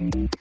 Mm-hmm.